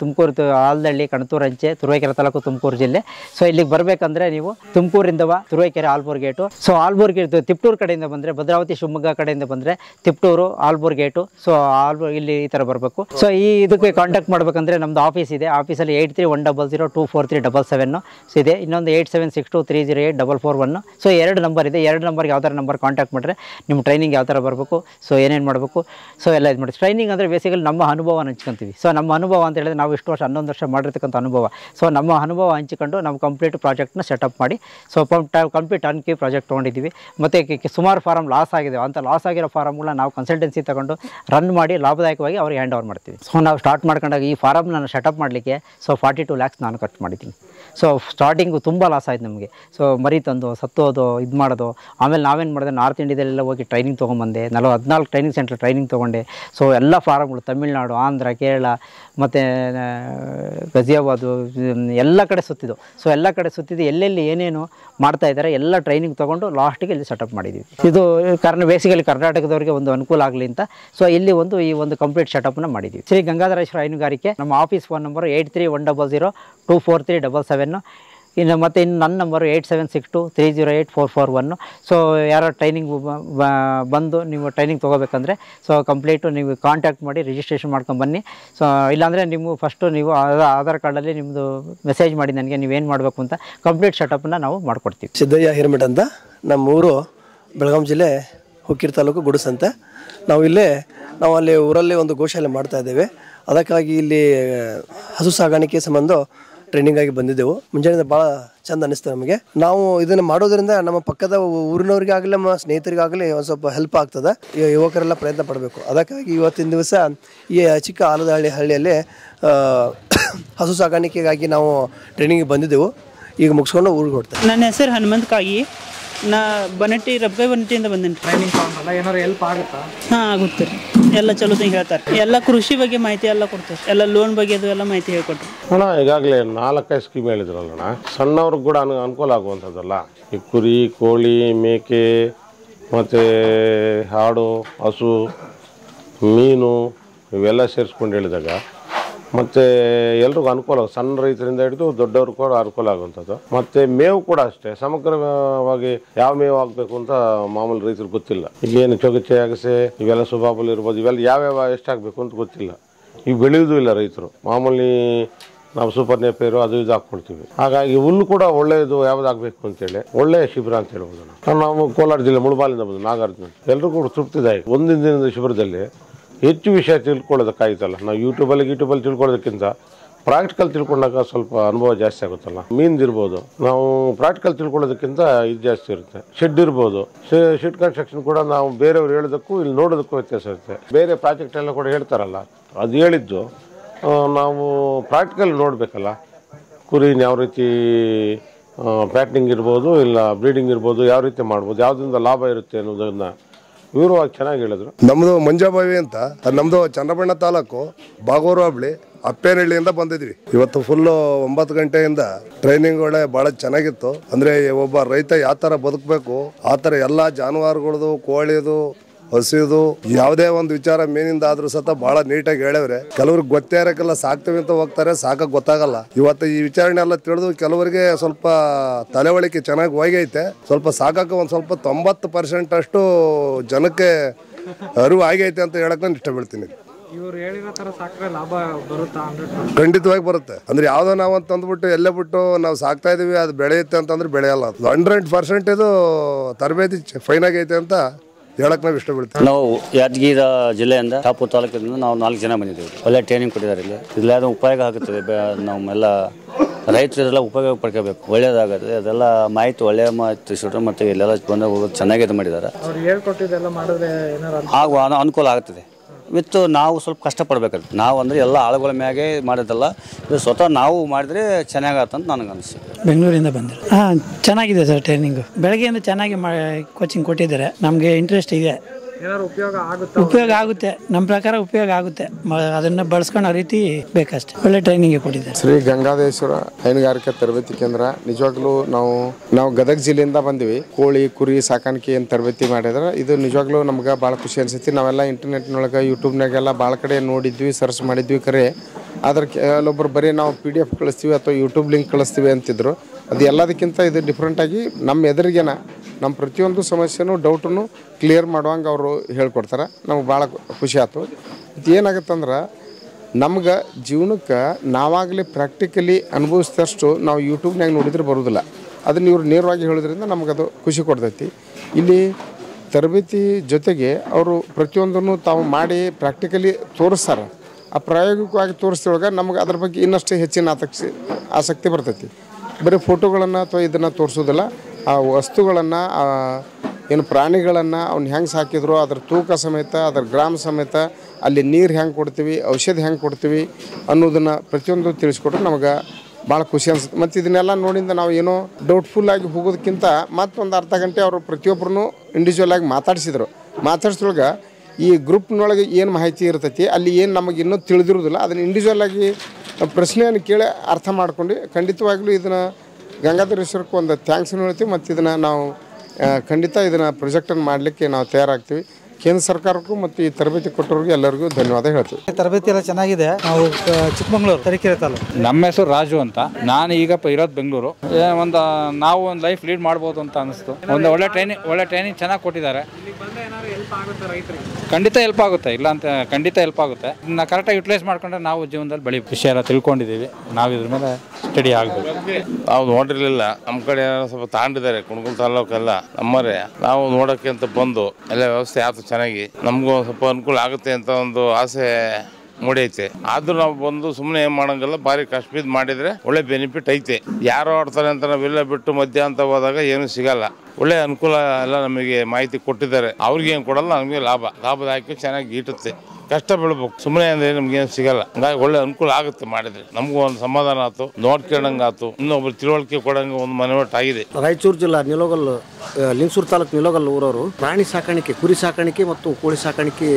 ತುಮಕೂರು ಆಲ್ದಳ್ಳಿ ಕಣತೂರು, ಅಂಚೆ, ತುರುವೇಕೆರೆ ತಾಲೂಕು ತುಮಕೂರು ಜಿಲ್ಲೆ. ಸೊ ಇಲ್ಲಿಗೆ ಬರಬೇಕಂದ್ರೆ ನೀವು ತುಮಕೂರಿಂದವ Turuvekere Albur gate so Albur gate Tiptur ಕಡೆಯಿಂದ ಬಂದರೆ, ಭದ್ರಾವತಿ, ಶಿವಮೊಗ್ಗ ಕಡೆಯಿಂದ ಬಂದರೆ ತಿಪ್ಟೂರು ಆಲ್ಬೂರ್ ಗೇಟು ಸೊ ಆಲ್ಬೂರ್ ಇಲ್ಲಿ ಈ ಥರ ಬರಬೇಕು. ಸೊ ಈ ಇದಕ್ಕೆ ಕಾಂಟ್ಯಾಕ್ಟ್ ಮಾಡಬೇಕಂದ್ರೆ ನಮ್ಮದು ಆಫೀಸ್ ಇದೆ. ಆಫೀಸಲ್ಲಿ eight three one double zero two four three double seven ಇದೆ. ಇನ್ನೊಂದು eight seven six two three zero eight double four one so ಎರಡು ನಂಬರ್ ಇದೆ. ಎರಡು ನಂಬರ್ಗೆ ಯಾವ ಥರ ನಂಬರ್ ಕಾಂಟ್ಯಾಕ್ಟ್ ಮಾಡಿದ್ರೆ ನಿಮ್ಮ ಟ್ರೈನಿಂಗ್ ಯಾವ ಥರ ಬರಬೇಕು ಸೊ ಏನೇನು ಮಾಡಬೇಕು ಸೊ ಎಲ್ಲ ಇದು ಮಾಡಿ ಟ್ರೈನಿಂಗ್ ಅಂದರೆ ಬೇಸಿಕಲಿ ನಮ್ಮ ಅನುಭವ ಹಂಚ್ಕೊತೀವಿ. ಸೊ ನಮ್ಮ ಅನುಭವ ಅಂತ ಹೇಳಿದ್ರೆ ನಾವು ಇಷ್ಟು ವರ್ಷ ಹನ್ನೊಂದು ವರ್ಷ ಮಾಡಿರ್ತಕ್ಕಂಥ ಅನುಭವ. ಸೊ ನಮ್ಮ ಅನುಭವ ಹಂಚಿಕೊಂಡು ನಾವು ಕಂಪ್ಲೀಟ್ ಪ್ರಾಜೆಕ್ಟ್ನ ಸೆಟಪ್ ಮಾಡಿ ಸೊ ಕಂಪ್ಲೀಟ್ ಅನ್ಕಿ ಪ್ರಾಜೆಕ್ಟ್ ತೊಗೊಂಡಿದ್ದೀವಿ. ಮತ್ತು ಸುಮಾರು ಫಾರಮ್ ಲಾಸ್ ಆಗಿದೆ. ಅಂತ ಲಾಸ್ ಆಗಿರೋ ಫಾರಮ್ಗಳನ್ನ ನಾವು ಕನ್ಸಲ್ಟೆನ್ಸಿ ತಗೊಂಡು ರನ್ ಮಾಡಿ ಲಾಭದಾಯಕವಾಗಿ ಅವ್ರಿಗೆ ಹ್ಯಾಂಡ್ ಓವರ್ ಮಾಡ್ತೀವಿ. ಸೊ ನಾವು ಸ್ಟಾರ್ಟ್ ಮಾಡ್ಕೊಂಡಾಗ ಈ ಫಾರಮ್ ನಾನು ಸೆಟಪ್ ಮಾಡಲಿಕ್ಕೆ ಸೊ ಫಾರ್ಟಿ ಟು ಲ್ಯಾಕ್ಸ್ ನಾನು ಖರ್ಚು ಮಾಡಿದ್ದೀನಿ. ಸೊ ಸ್ಟಾರ್ಟಿಂಗು ತುಂಬ ಲಾಸ್ ಆಯ್ತು ನಮಗೆ. ಸೊ ಮರಿ ತಂದು, ಸತ್ತೋದು, ಇದು ಮಾಡೋದು, ಆಮೇಲೆ ನಾವೇನು ಮಾಡಿದೆ ನಾರ್ತ್ ಇಂಡಿಯಾದಲ್ಲೆಲ್ಲ ಹೋಗಿ ಟ್ರೈನಿಂಗ್ ತೊಗೊಂಬಂದೆ, ನಲವ ಹದಿನಾಲ್ಕು ಟ್ರೈನಿಂಗ್ ಸೆಂಟರ್ ಟ್ರೈನಿಂಗ್ ತೊಗೊಂಡೆ. ಸೊ ಎಲ್ಲ ಫಾರಮ್ಗಳು ತಮಿಳ್ನಾಡು ಆಂಧ್ರ ಕೇರಳ ಮತ್ತು ಗಜಿಯಾಬಾದು ಎಲ್ಲ ಕಡೆ ಸುತ್ತಿದ್ದು ಸೊ ಎಲ್ಲ ಕಡೆ ಸುತ್ತಿದ್ದು ಎಲ್ಲೆಲ್ಲಿ ಏನೇನು ಮಾಡ್ತಾ ಇದ್ದಾರೆ, ಎಲ್ಲ ಟ್ರೈನಿಂಗ್ ತೊಗೊಂಡು ಲಾಸ್ಟಿಗೆ ಇಲ್ಲಿ ಸೆಟಪ್ ಮಾಡಿದ್ದೀವಿ ಇದು ಕಾರಣ ಬೇಸಿಕಲಿ ಕರ್ನಾಟಕದವರಿಗೆ ಒಂದು ಅನುಕೂಲ ಆಗಲಿ ಅಂತ. ಸೊ ಇಲ್ಲಿ ಒಂದು, ಈ ಒಂದು ಕಂಪ್ಲೀಟ್ ಸೆಟಪ್ನ ಮಾಡಿದ್ದೀವಿ ಶ್ರೀ ಗಂಗಾಧರೇಶ್ವರ ಹೈನುಗಾರಿಕೆ ನಮ್ಮ office phone number eight three one double zero two four three double seven ಇನ್ನು ಮತ್ತು ಇನ್ನು ನನ್ನ number eight seven six two three zero eight four four one so ಯಾರೋ ಟ್ರೈನಿಂಗ್ ಬಂದು ನೀವು ಟ್ರೈನಿಂಗ್ ತೊಗೋಬೇಕಂದ್ರೆ ಸೊ ಕಂಪ್ಲೀಟು ನೀವು ಕಾಂಟ್ಯಾಕ್ಟ್ ಮಾಡಿ ರಿಜಿಸ್ಟ್ರೇಷನ್ ಮಾಡ್ಕೊಂಡು ಬನ್ನಿ. ಸೊ ಇಲ್ಲಾಂದರೆ ನೀವು ಫಸ್ಟು ನೀವು ಆಧಾರ್ ಕಾರ್ಡಲ್ಲಿ ನಿಮ್ಮದು ಮೆಸೇಜ್ ಮಾಡಿ ನನಗೆ ನೀವೇನು ಮಾಡಬೇಕು ಅಂತ ಕಂಪ್ಲೀಟ್ ಸೆಟಪ್ನ ನಾವು ಮಾಡಿಕೊಡ್ತೀವಿ. ಸಿದ್ದಯ್ಯ ಹಿರಮಠ ಅಂತ. ನಮ್ಮ ಊರು ಬೆಳಗಾವಿ ಜಿಲ್ಲೆ ಹುಕ್ಕಿರ್ ತಾಲೂಕು ಗುಡಸಂತೆ ನಾವು ಇಲ್ಲೇ, ನಾವು ಅಲ್ಲಿ ಊರಲ್ಲಿ ಒಂದು ಗೋಶಾಲೆ ಮಾಡ್ತಾ ಇದ್ದೇವೆ. ಅದಕ್ಕಾಗಿ ಇಲ್ಲಿ ಹಸು ಸಾಗಾಣಿಕೆ ಸಂಬಂಧ ಟ್ರೈನಿಂಗ್ ಆಗಿ ಬಂದಿದ್ದೆವು. ಮುಂಜಾನೆ ಭಾಳ ಚಂದ ಅನಿಸ್ತು ನಮಗೆ. ನಾವು ಇದನ್ನು ಮಾಡೋದ್ರಿಂದ ನಮ್ಮ ಪಕ್ಕದ ಊರಿನವ್ರಿಗಾಗಲಿ, ನಮ್ಮ ಸ್ನೇಹಿತರಿಗಾಗಲಿ ಒಂದು ಸ್ವಲ್ಪ ಹೆಲ್ಪ್ ಆಗ್ತದೆ. ಯುವಕರೆಲ್ಲ ಪ್ರಯತ್ನ ಪಡಬೇಕು. ಅದಕ್ಕಾಗಿ ಇವತ್ತಿನ ದಿವಸ ಈ ಚಿಕ್ಕ ಆಲದಹಳ್ಳಿ ಹಳ್ಳಿಯಲ್ಲಿ ಹಸು ಸಾಕಾಣಿಕೆಗಾಗಿ ನಾವು ಟ್ರೈನಿಂಗ್ ಬಂದಿದ್ದೆವು. ಈಗ ಮುಗಿಸ್ಕೊಂಡು ಊರಿಗೆ ಹೊಡ್ತೇವೆ ನನ್ನ ಹೆಸರು ಹನುಮಂತ್ ಕಾಗಿ. ನಾ ಬನಟ್ಟಿ ರಬ್ಬೆ ಬನಟ್ಟಿಯಿಂದ ಬಂದೇನೆ. ಟ್ರೈನಿಂಗ್ ಏನಾರು ಹೆಲ್ಪ್ ಆಗುತ್ತಾ? ಹಾಂ ಆಗುತ್ತೆ ರೀ. ಎಲ್ಲ ಚಲೋ ಹೇಳ್ತಾರೆ. ಎಲ್ಲ ಕೃಷಿ ಬಗ್ಗೆ ಮಾಹಿತಿ ಎಲ್ಲ ಕೊಡ್ತಾರೆ. ಎಲ್ಲ ಲೋನ್ ಬಗ್ಗೆ ಅದು ಎಲ್ಲ ಮಾಹಿತಿ ಹೇಳ್ಕೊಟ್ರು. ಅಣ್ಣ ಈಗಾಗಲೇ ನಾಲ್ಕೈದು ಸ್ಕೀಮ್ ಹೇಳಿದ್ರಲ್ಲಣ್ಣ ಸಣ್ಣವ್ರಿಗೆ ಕೂಡ ಅನು ಅನುಕೂಲ ಆಗುವಂಥದ್ದಲ್ಲ? ಈ ಕುರಿ ಕೋಳಿ ಮೇಕೆ ಮತ್ತು ಹಾಡು ಹಸು ಮೀನು ಇವೆಲ್ಲ ಸೇರಿಸ್ಕೊಂಡು ಹೇಳಿದಾಗ ಮತ್ತು ಎಲ್ರಿಗೂ ಅನುಕೂಲ ಸಣ್ಣ ರೈತರಿಂದ ಹಿಡಿದು ದೊಡ್ಡವರು ಕೂಡ ಅನುಕೂಲ ಆಗುವಂಥದ್ದು. ಮತ್ತು ಮೇವು ಕೂಡ ಅಷ್ಟೇ. ಸಮಗ್ರವಾಗಿ ಯಾವ ಮೇವು ಆಗಬೇಕು ಅಂತ ಮಾಮೂಲಿ ರೈತರು ಗೊತ್ತಿಲ್ಲ. ಏನು ಚೊಗಚೆ ಅಗಸೆ ಇವೆಲ್ಲ ಸುಬಾಬಲ್ ಇರ್ಬೋದು, ಇವೆಲ್ಲ ಯಾವ್ಯಾವ ಎಷ್ಟಾಗಬೇಕು ಅಂತ ಗೊತ್ತಿಲ್ಲ. ಈಗ ಬೆಳೆಯೋದು ಇಲ್ಲ ರೈತರು. ಮಾಮೂಲಿ ನಾವು ಸೂಪರ್ ನೇಪೇರು ಅದು ಇದು ಹಾಕ್ಕೊಳ್ತೀವಿ ಹಾಗಾಗಿ ಹುಲ್ಲು ಕೂಡ ಒಳ್ಳೆಯದು ಯಾವ್ದಾಗಬೇಕು ಅಂತೇಳಿ. ಒಳ್ಳೆಯ ಶಿಬಿರ ಅಂತ ಹೇಳ್ಬೋದು ನಾವು. ನಾವು ಕೋಲಾರ ಜಿಲ್ಲೆ ಮುಳುಬಾಲಿಂದ ಬಂದು ನಾಗಾರ್ಜುನ ಎಲ್ಲರೂ ಕೂಡ ತೃಪ್ತಿದಾಯಕ. ಒಂದಿನ ದಿನದ ಶಿಬಿರದಲ್ಲಿ ಹೆಚ್ಚು ವಿಷಯ ತಿಳ್ಕೊಳ್ಳೋದಕ್ಕಾಯ್ತಲ್ಲ. ನಾವು ಯೂಟ್ಯೂಬಲ್ಲಿ ಯೂಟ್ಯೂಬಲ್ಲಿ ತಿಳ್ಕೊಳ್ಳೋದಕ್ಕಿಂತ ಪ್ರಾಕ್ಟಿಕಲ್ ತಿಳ್ಕೊಂಡಾಗ ಸ್ವಲ್ಪ ಅನುಭವ ಜಾಸ್ತಿ ಆಗುತ್ತಲ್ಲ. ಮೀನ್ದಿರ್ಬೋದು ನಾವು ಪ್ರಾಕ್ಟಿಕಲ್ ತಿಳ್ಕೊಳ್ಳೋದಕ್ಕಿಂತ ಇದು ಜಾಸ್ತಿ ಇರುತ್ತೆ. ಶೆಡ್ ಇರ್ಬೋದು. ಶೆಡ್ ಕನ್ಸ್ಟ್ರಕ್ಷನ್ ಕೂಡ ನಾವು ಬೇರೆಯವ್ರು ಹೇಳೋದಕ್ಕೂ ಇಲ್ಲಿ ನೋಡೋದಕ್ಕೂ ವ್ಯತ್ಯಾಸ ಇರುತ್ತೆ. ಬೇರೆ ಪ್ರಾಜೆಕ್ಟ್ ಎಲ್ಲ ಕೂಡ ಹೇಳ್ತಾರಲ್ಲ. ಅದು ಹೇಳಿದ್ದು ನಾವು ಪ್ರಾಕ್ಟಿಕಲ್ ನೋಡಬೇಕಲ್ಲ. ಕುರಿನ ಯಾವ ರೀತಿ ಪ್ಯಾಟ್ನಿಂಗ್ ಇರ್ಬೋದು, ಇಲ್ಲ ಬ್ರೀಡಿಂಗ್ ಇರ್ಬೋದು, ಯಾವ ರೀತಿ ಮಾಡ್ಬೋದು, ಯಾವುದರಿಂದ ಲಾಭ ಇರುತ್ತೆ ಅನ್ನೋದನ್ನ ವಿವರವಾಗಿ ಚೆನ್ನಾಗಿ ಹೇಳಿದ್ರು. ನಮ್ದು ಮಂಜಾಬಾವಿ ಅಂತ, ನಮ್ದು ಚನ್ನಬಣ್ಣ ತಾಲೂಕು ಬಾಗೋರು ಹಬ್ಳಿ ಅಪ್ಪೇನಹಳ್ಳಿಯಿಂದ ಬಂದಿದ್ವಿ. ಇವತ್ತು ಫುಲ್ ಒಂಬತ್ತು ಗಂಟೆಯಿಂದ ಟ್ರೈನಿಂಗ್ ಒಳ್ಳೆ ಬಹಳ ಚೆನ್ನಾಗಿತ್ತು. ಅಂದ್ರೆ ಒಬ್ಬ ರೈತ ಯಾವ ತರ ಬದುಕಬೇಕು, ಆ ತರ ಎಲ್ಲಾ ಜಾನುವಾರುಗಳದು, ಕೋಳಿದು ಹಸಿದು ಯಾವುದೇ ಒಂದು ವಿಚಾರ ಮೇನಿಂದ ಆದ್ರೂ ಸತ ಬಹಳ ನೀಟಾಗಿ ಹೇಳವ್ರೆ. ಕೆಲವ್ರಿಗೆ ಗೊತ್ತೇ ಇರಕ್ಕೆಲ್ಲ ಸಾಕ್ತೀವಿ ಅಂತ ಹೋಗ್ತಾರೆ ಸಾಕ ಗೊತ್ತಾಗಲ್ಲ. ಇವತ್ತು ಈ ವಿಚಾರಣೆ ಎಲ್ಲ ತಿಳಿದು ಕೆಲವರಿಗೆ ಸ್ವಲ್ಪ ತಲೆವಳಿಕೆ ಚೆನ್ನಾಗಿ ಹೋಗೈತೆ. ಸ್ವಲ್ಪ ಸಾಕಕ್ಕೆ ಒಂದ್ ಸ್ವಲ್ಪ ತೊಂಬತ್ತು ಪರ್ಸೆಂಟ್ ಅಷ್ಟು ಜನಕ್ಕೆ ಅರಿವು ಆಗೈತೆ ಅಂತ ಹೇಳಕ್ ನಾನು ಇಷ್ಟಪಡ್ತೀನಿ. ಖಂಡಿತವಾಗಿ ಬರುತ್ತೆ. ಅಂದ್ರೆ ಯಾವ್ದೋ ನಾವು ಅಂತ ಅಂದ್ಬಿಟ್ಟು ಎಲ್ಲೇ ಬಿಟ್ಟು ನಾವು ಸಾಕ್ತಾ ಇದೀವಿ ಅದು ಬೆಳೆಯುತ್ತೆ ಅಂತಂದ್ರೆ ಬೆಳೆಯಲ್ಲ. ಹಂಡ್ರೆಡ್ ಪರ್ಸೆಂಟ್ ಇದು ತರಬೇತಿ ಫೈನ್ ಆಗೈತೆ ಅಂತ ಹೇಳಕ್ ನಾವು ಇಷ್ಟಪಡ್ತೀವಿ. ನಾವು ಯಾದಗಿರ ಜಿಲ್ಲೆಯಿಂದ ಕಾಪು ತಾಲೂಕಿನಿಂದ ನಾವು ನಾಲ್ಕು ಜನ ಬಂದಿದ್ದೀವಿ. ಒಳ್ಳೆ ಟ್ರೈನಿಂಗ್ ಕೊಟ್ಟಿದ್ದಾರೆ ಇಲ್ಲಿ. ಇದೆಲ್ಲ ಉಪಯೋಗ ಆಗುತ್ತದೆ. ಬೆ- ನಮ್ಮೆಲ್ಲ ಇದೆಲ್ಲ ಉಪಯೋಗ ಪಡ್ಕೋಬೇಕು. ಒಳ್ಳೇದಾಗುತ್ತೆ. ಅದೆಲ್ಲ ಮಾಹಿತಿ ಒಳ್ಳೆಯ ಮಾಹಿತಿ ಸಿಟ್ಟು ಮತ್ತು ಇಲ್ಲೆಲ್ಲ ಬಂದು ಹೋಗೋದು ಚೆನ್ನಾಗಿ ಇದು ಮಾಡಿದ್ದಾರೆ. ಆಗುವ ಅನು- ಅನುಕೂಲ ಆಗ್ತದೆ ವಿತ್ ನಾವು ಸ್ವಲ್ಪ ಕಷ್ಟಪಡ್ಬೇಕಾಗ್ತದೆ ನಾವು ಅಂದರೆ ಎಲ್ಲ ಆಳುಗಳ ಮ್ಯಾಗೆ ಮಾಡಿದ್ದಲ್ಲ. ಇದು ಸ್ವತಃ ನಾವು ಮಾಡಿದರೆ ಚೆನ್ನಾಗತ್ತಂತ ನನಗೆ ಅನಿಸುತ್ತೆ ಬೆಂಗಳೂರಿಂದ ಬಂದಿಲ್ಲ. ಹಾಂ, ಚೆನ್ನಾಗಿದೆ ಸರ್ ಟ್ರೈನಿಂಗು ಬೆಳಗ್ಗೆಯಿಂದ ಚೆನ್ನಾಗಿ ಮಾ ಕೋಚಿಂಗ್ ಕೊಟ್ಟಿದ್ದಾರೆ. ನಮಗೆ ಇಂಟ್ರೆಸ್ಟ್ ಇದೆ. ಉಪಯೋಗ ಆಗುತ್ತೆ ಉಪಯೋಗ ಆಗುತ್ತೆ. ನಮ್ಮ ಪ್ರಕಾರ ಉಪಯೋಗ ಆಗುತ್ತೆ. ಅದನ್ನ ಬಳಸ್ಕೊಂಡ ರೀತಿ ಬೇಕಷ್ಟೇ. ಒಳ್ಳೆ ಟ್ರೈನಿಂಗ್ ಕೊಟ್ಟಿದ್ದಾರೆ. ಶ್ರೀ ಗಂಗಾಧೇಶ್ವರ ಹೈನುಗಾರಿಕೆ ತರಬೇತಿ ಕೇಂದ್ರ. ನಿಜವಾಗ್ಲೂ ನಾವು ನಾವು ಗದಗ ಜಿಲ್ಲೆಯಿಂದ ಬಂದಿವಿ. ಕೋಳಿ ಕುರಿ ಸಾಕಾಣಿಕೆ ಏನು ತರಬೇತಿ ಮಾಡಿದ್ರೆ ಇದು ನಿಜವಾಗ್ಲೂ ನಮ್ಗೆ ಭಾಳ ಖುಷಿ ಅನಿಸುತ್ತೆ. ನಾವೆಲ್ಲ ಇಂಟರ್ನೆಟ್ನೊಳಗೆ ಯೂಟ್ಯೂಬ್ನಾಗೆಲ್ಲ ಭಾಳ ಕಡೆ ನೋಡಿದ್ವಿ ಸರ್ಚ್ ಮಾಡಿದ್ವಿ ಕರೆ. ಆದ್ರೆ ಕೆಲವೊಬ್ರು ಬರೀ ನಾವು ಪಿ ಡಿ ಎಫ್ ಕಳಿಸ್ತೀವಿ ಅಥವಾ ಯೂಟ್ಯೂಬ್ ಲಿಂಕ್ ಕಳಿಸ್ತೀವಿ ಅಂತಿದ್ರು. ಅದು ಎಲ್ಲದಕ್ಕಿಂತ ಇದು ಡಿಫ್ರೆಂಟಾಗಿ ನಮ್ಮ ಎದುರಿಗೆನ ನಮ್ಮ ಪ್ರತಿಯೊಂದು ಸಮಸ್ಯೆನೂ ಡೌಟನ್ನು ಕ್ಲಿಯರ್ ಮಾಡುವಂಗೆ ಅವರು ಹೇಳ್ಕೊಡ್ತಾರೆ. ನಮ್ಗೆ ಭಾಳ ಖುಷಿ ಆಯ್ತು ಇದು ಏನಾಗುತ್ತಂದ್ರೆ, ನಮ್ಗೆ ಜೀವನಕ್ಕೆ ನಾವಾಗಲೇ ಪ್ರಾಕ್ಟಿಕಲಿ ಅನುಭವಿಸಿದಷ್ಟು ನಾವು ಯೂಟ್ಯೂಬ್ನಾಗ ನೋಡಿದ್ರೆ ಬರೋದಿಲ್ಲ. ಅದನ್ನ ಇವರು ನೇರವಾಗಿ ಹೇಳೋದ್ರಿಂದ ನಮಗದು ಖುಷಿ ಕೊಡ್ತೈತಿ. ಇಲ್ಲಿ ತರಬೇತಿ ಜೊತೆಗೆ ಅವರು ಪ್ರತಿಯೊಂದನ್ನು ತಾವು ಮಾಡಿ ಪ್ರಾಕ್ಟಿಕಲಿ ತೋರಿಸ್ತಾರೆ. ಆ ಪ್ರಾಯೋಗಿಕವಾಗಿ ತೋರಿಸ್ದೊಳಗೆ ನಮ್ಗೆ ಅದ್ರ ಬಗ್ಗೆ ಇನ್ನಷ್ಟು ಹೆಚ್ಚಿನ ಆಸಕ್ತಿ ಆಸಕ್ತಿ ಬರ್ತೈತಿ. ಬರೀ ಫೋಟೋಗಳನ್ನು ಅಥವಾ ಇದನ್ನು ತೋರಿಸೋದಿಲ್ಲ. ಆ ವಸ್ತುಗಳನ್ನು ಏನು ಪ್ರಾಣಿಗಳನ್ನು ಅವ್ನು ಹೆಂಗೆ ಸಾಕಿದ್ರು ಅದ್ರ ತೂಕ ಸಮೇತ, ಅದ್ರ ಗ್ರಾಮ ಸಮೇತ ಅಲ್ಲಿ ನೀರು ಹೆಂಗೆ ಕೊಡ್ತೀವಿ, ಔಷಧಿ ಹೆಂಗೆ ಕೊಡ್ತೀವಿ ಅನ್ನೋದನ್ನು ಪ್ರತಿಯೊಂದು ತಿಳಿಸ್ಕೊಟ್ರೆ ನಮಗೆ ಭಾಳ ಖುಷಿ ಅನ್ಸುತ್ತೆ. ಮತ್ತು ಇದನ್ನೆಲ್ಲ ನೋಡಿದ ನಾವು ಏನೋ ಡೌಟ್ಫುಲ್ ಆಗಿ ಹೋಗೋದಕ್ಕಿಂತ ಮತ್ತೊಂದು ಅರ್ಧ ಗಂಟೆ ಅವರು ಪ್ರತಿಯೊಬ್ಬರನ್ನು ಇಂಡಿವಿಜುವಲ್ ಆಗಿ ಮಾತಾಡಿಸಿದ್ರು. ಮಾತಾಡ್ಸೊಳಗೆ ಈ ಗ್ರೂಪ್ನೊಳಗೆ ಏನು ಮಾಹಿತಿ ಇರ್ತೈತಿ, ಅಲ್ಲಿ ಏನು ನಮಗೆ ಇನ್ನೂ ತಿಳಿದಿರೋದಿಲ್ಲ, ಅದನ್ನು ಇಂಡಿವಿಜುವಲ್ ಆಗಿ ಪ್ರಶ್ನೆಯನ್ನು ಕೇಳಿ ಅರ್ಥ ಮಾಡ್ಕೊಂಡು ಖಂಡಿತವಾಗ್ಲೂ ಇದನ್ನು ಗಂಗಾಧರೇಶ್ವರಕ್ಕೆ ಒಂದು ಥ್ಯಾಂಕ್ಸ್ ಹೇಳ್ತೀವಿ. ಮತ್ತು ಇದನ್ನು ನಾವು ಖಂಡಿತ ಇದನ್ನು ಪ್ರೊಜೆಕ್ಟನ್ನು ಮಾಡಲಿಕ್ಕೆ ನಾವು ತಯಾರಾಗ್ತೀವಿ. ಕೇಂದ್ರ ಸರ್ಕಾರಕ್ಕೂ ಮತ್ತು ಈ ತರಬೇತಿ ಕೊಟ್ಟವ್ರಿಗೆ ಎಲ್ಲರಿಗೂ ಧನ್ಯವಾದ ಹೇಳ್ತೀವಿ. ತರಬೇತಿ ಎಲ್ಲ ಚೆನ್ನಾಗಿದೆ. ನಾವು ಚಿಕ್ಕಮಂಗ್ಳೂರು ತರೀಕೆರೆ ತಾಲೂಕು. ನಮ್ಮ ಹೆಸರು ರಾಜು ಅಂತ. ನಾನು ಈಗ ಇರೋದು ಬೆಂಗಳೂರು. ಏ, ಒಂದು ನಾವು ಒಂದು ಲೈಫ್ ಲೀಡ್ ಮಾಡ್ಬೋದು ಅಂತ ಅನಿಸ್ತು. ಒಂದು ಒಳ್ಳೆ ಟ್ರೈನಿಂಗ್ ಒಳ್ಳೆ ಟ್ರೈನಿಂಗ್ ಚೆನ್ನಾಗಿ ಕೊಟ್ಟಿದ್ದಾರೆ. ಖಂಡಿತ ಹೆಲ್ಪ್ ಆಗುತ್ತೆ ಇಲ್ಲ ಅಂತ ಖಂಡಿತ ಹೆಲ್ಪ್ ಆಗುತ್ತೆ. ಇದನ್ನ ಕರೆಕ್ಟಾಗಿ ಯುಟಿಲೈಸ್ ಮಾಡ್ಕೊಂಡ್ರೆ ನಾವು ಜೀವನದಲ್ಲಿ ಬೆಳಿ ವಿಷಯ ಎಲ್ಲ ತಿಳ್ಕೊಂಡಿದ್ದೀವಿ. ನಾವು ಇದ್ರ ಮೇಲೆ ಸ್ಟಡಿ ಆಗಬೇಕು. ನಾವು ನೋಡಿರ್ಲಿಲ್ಲ ನಮ್ಮ ಕಡೆ ಸ್ವಲ್ಪ ತಾಂಡಿದ್ದಾರೆ ಕುಣಗುಲ್ ತಾಲೂಕೆಲ್ಲ ನಮ್ಮರೇ ನಾವು ನೋಡೋಕೆ ಅಂತ ಬಂದು, ಎಲ್ಲ ವ್ಯವಸ್ಥೆ ಆಯ್ತು ಚೆನ್ನಾಗಿ. ನಮಗೂ ಸ್ವಲ್ಪ ಅನುಕೂಲ ಆಗುತ್ತೆ ಅಂತ ಒಂದು ಆಸೆ ಮೂಡೈತೆ. ಆದ್ರೂ ನಾವು ಬಂದು ಸುಮ್ಮನೆ ಏನ್ ಮಾಡಂಗಿಲ್ಲ, ಭಾರಿ ಕಷ್ಟ ಮಾಡಿದ್ರೆ ಒಳ್ಳೆ ಬೆನಿಫಿಟ್ ಐತೆ. ಯಾರು ಆಡ್ತಾರೆ ಅಂತ ನಾವೆಲ್ಲ ಬಿಟ್ಟು ಮಧ್ಯ ಅಂತ ಹೋದಾಗ ಏನು ಸಿಗಲ್ಲ. ಒಳ್ಳೆ ಅನುಕೂಲ ಎಲ್ಲ ನಮಗೆ ಮಾಹಿತಿ ಕೊಟ್ಟಿದ್ದಾರೆ. ಅವ್ರಿಗೆ ಏನು ಕೊಡಲ್ಲ, ನಮಗೆ ಲಾಭ. ಲಾಭದಾಯಕ ಚೆನ್ನಾಗಿ ಈಟುತ್ತೆ. ಕಷ್ಟ ಬೀಳ್ಬೇಕು. ಸುಮ್ಮನೆ ಅಂದ್ರೆ ನಮ್ಗೆ ಏನು ಸಿಗಲ್ಲ. ಹಂಗಾಗಿ ಒಳ್ಳೆ ಅನುಕೂಲ ಆಗುತ್ತೆ ಮಾಡಿದ್ರೆ. ನಮಗೂ ಒಂದು ಸಮಾಧಾನ ಆಯ್ತು ನೋಡ್ಕೊಂಡಂಗೆ ಆಯ್ತು ಇನ್ನೊಬ್ರು ತಿಳುವಳಿಕೆ ಕೊಡಂಗೆ ಒಂದು ಮನವಟ್ಟು ಆಗಿದೆ. ರಾಯಚೂರು ಜಿಲ್ಲಾ ನಿಲೋಗಲ್ ಲಿಂಗಸೂರು ತಾಲೂಕು ನಿಲೋಗಲ್ ಊರವರು ಪ್ರಾಣಿ ಸಾಕಾಣಿಕೆ, ಕುರಿ ಸಾಕಾಣಿಕೆ ಮತ್ತು ಕೋಳಿ ಸಾಕಾಣಿಕೆ